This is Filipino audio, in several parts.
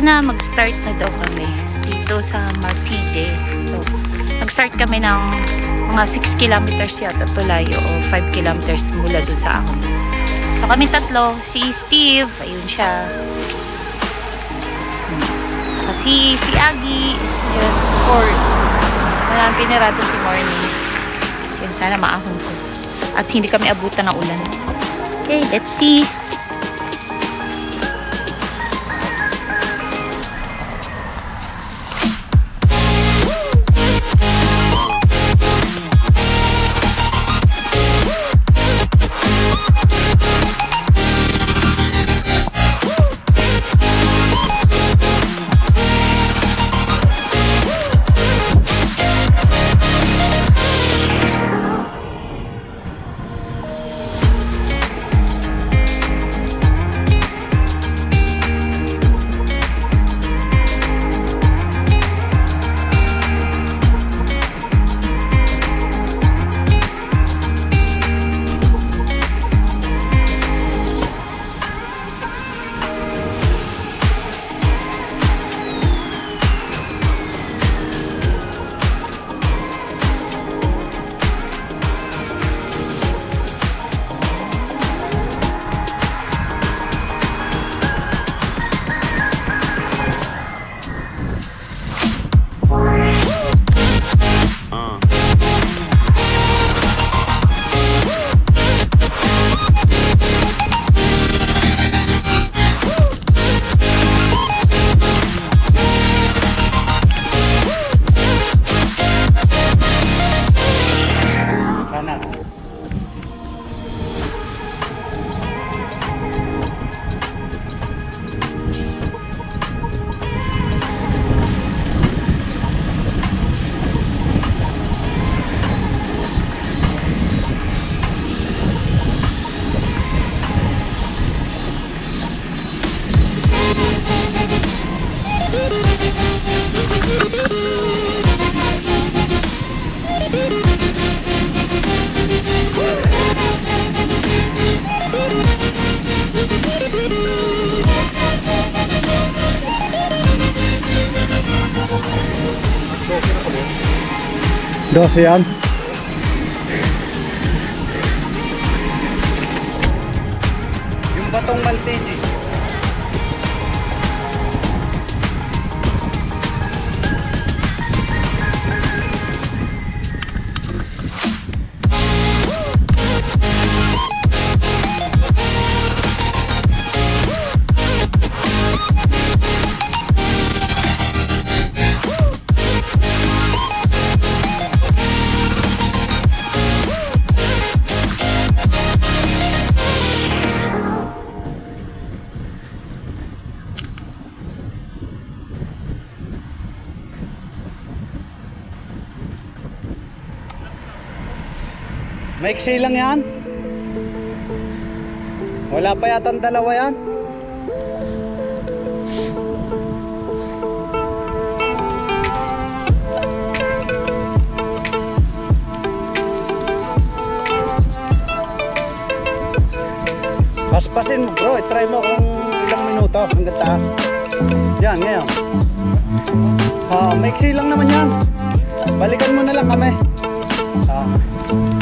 Kanina mag-start na daw kami dito sa Martide. So, mag-start kami ng mga 6 kilometers yata to layo o 5 kilometers mula doon sa ahon. So kami tatlo, si Steve, ayun siya. Kasi si Aggie, yun, of course. Walang pinirado si Morning. Yun, sana maahon ko. At hindi kami abutan ng ulan. Okay, let's see. Dose yan. Yung batong Maltese. Maiksi lang yan. Wala pa yata dalawa yan. Paspasin mo bro, try mo kung ilang minuto hanggang taas. Yan, ngayon. Ah, maiksi lang naman yan. Balikan mo na lang kami. Ah.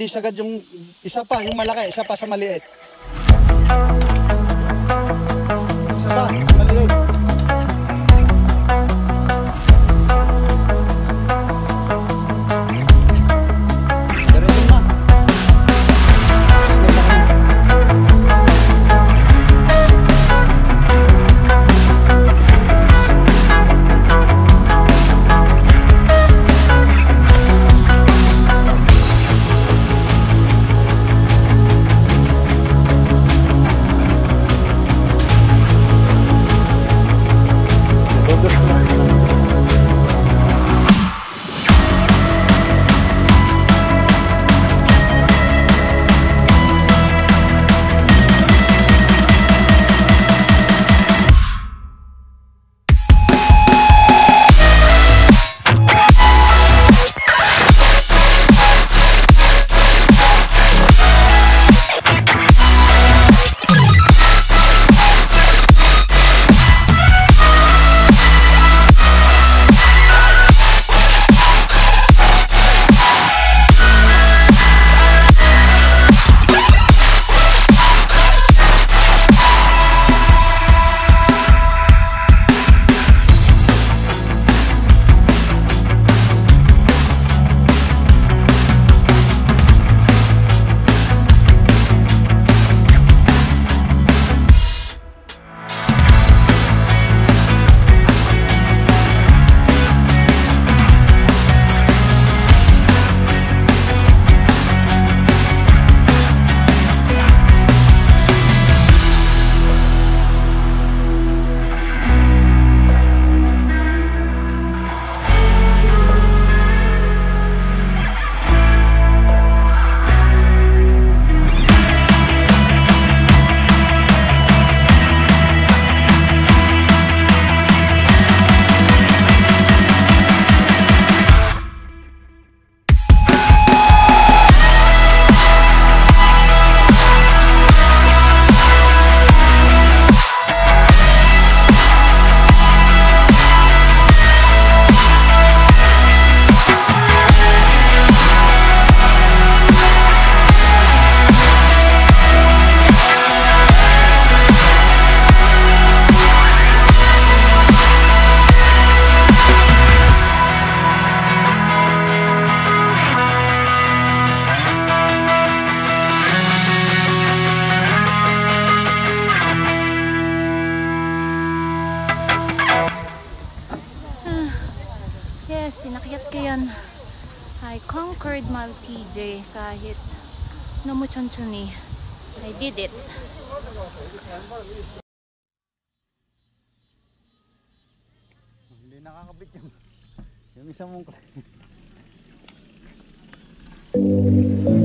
Hindi sagad yung isa pa, yung malaki, isa pa sa maliit. Isa pa, conquered Maltije kahit numuchunchuni. I did it. Hindi nakakabit yung yung isang mong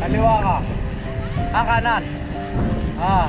Kaliwa ka. Ah, kanan. Ah.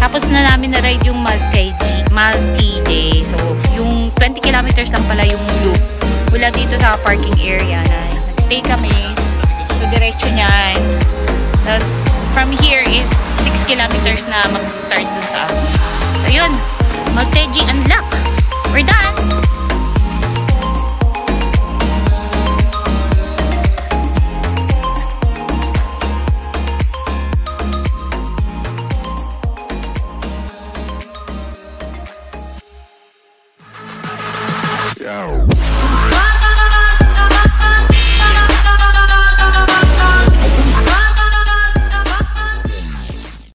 Tapos na namin na-ride yung Malti Malti Day. So, yung 20 kilometers lang pala yung loop. Mula dito sa parking area na nag-stay kami. So, diretso niyan. Tapos, from here is 6 kilometers na mag-start dun sa amin. So, yun. Malteji unlock. We're done.